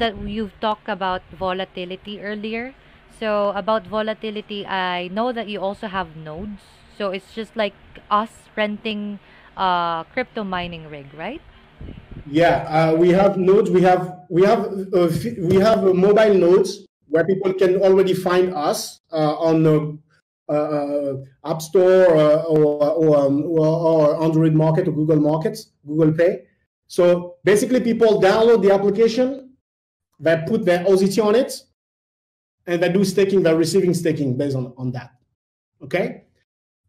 that you've talked about volatility earlier. So about volatility, I know that you also have nodes. So it's just like us renting a crypto mining rig, right? Yeah, uh, we have nodes. We have we have uh, we have mobile nodes where people can already find us uh, on the uh, uh, App Store or or, um, or, Android Market or Google Markets, Google Play. So basically, people download the application, they put their OZT on it, and they do staking. They're receiving staking based on on that. Okay.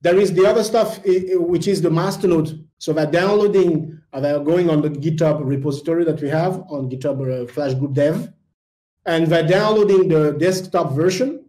There is the other stuff, which is the masternode. So they're downloading, uh, they're going on the GitHub repository that we have on GitHub uh, Flash Group Dev, and they're downloading the desktop version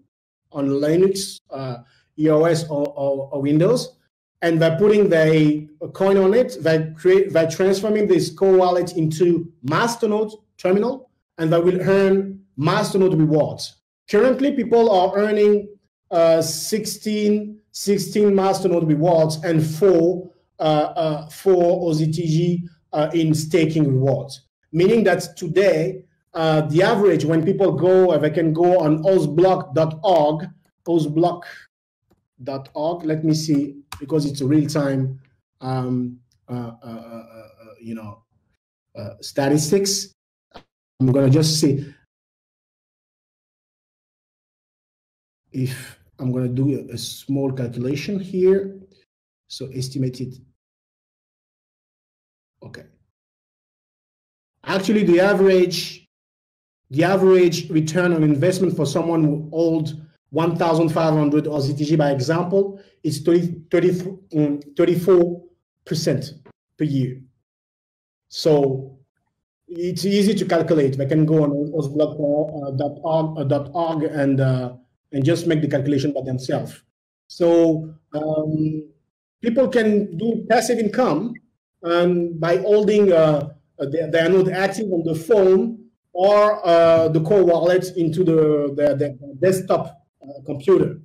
on Linux, uh, EOS, or, or, or, Windows, and they're putting the coin on it. They create, they're transforming this core wallet into Masternode terminal, and they will earn Masternode rewards. Currently, people are earning uh, 16 16 masternode rewards and four uh, uh, four OZTG uh, in staking rewards. Meaning that today, uh, the average when people go, they can go on ozblock.org, ozblock.org. Let me see because it's a real time, um, uh, uh, you know, statistics. I'm gonna just see if I'm going to do a, small calculation here. So estimated. Okay. Actually, the average, the average return on investment for someone who holds 1,500 or OZTG, by example, is 30, 30, 34% mm, per year. So it's easy to calculate. They can go on ozblock.org uh, and uh, and just make the calculation by themselves. So um, people can do passive income and by holding uh, they, are not active on the phone or uh, the core wallet into the, the, the desktop uh, computer.